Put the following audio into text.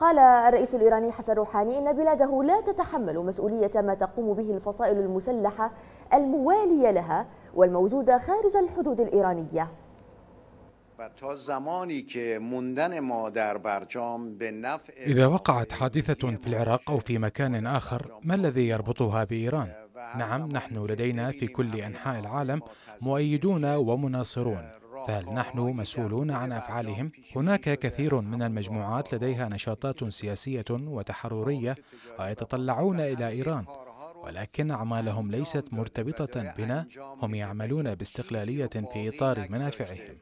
قال الرئيس الإيراني حسن روحاني إن بلاده لا تتحمل مسؤولية ما تقوم به الفصائل المسلحة الموالية لها والموجودة خارج الحدود الإيرانية إذا وقعت حادثة في العراق أو في مكان آخر ما الذي يربطها بإيران؟ نعم نحن لدينا في كل أنحاء العالم مؤيدون ومناصرون فهل نحن مسؤولون عن أفعالهم؟ هناك كثير من المجموعات لديها نشاطات سياسية وتحررية ويتطلعون إلى إيران ولكن أعمالهم ليست مرتبطة بنا هم يعملون باستقلالية في إطار منافعهم.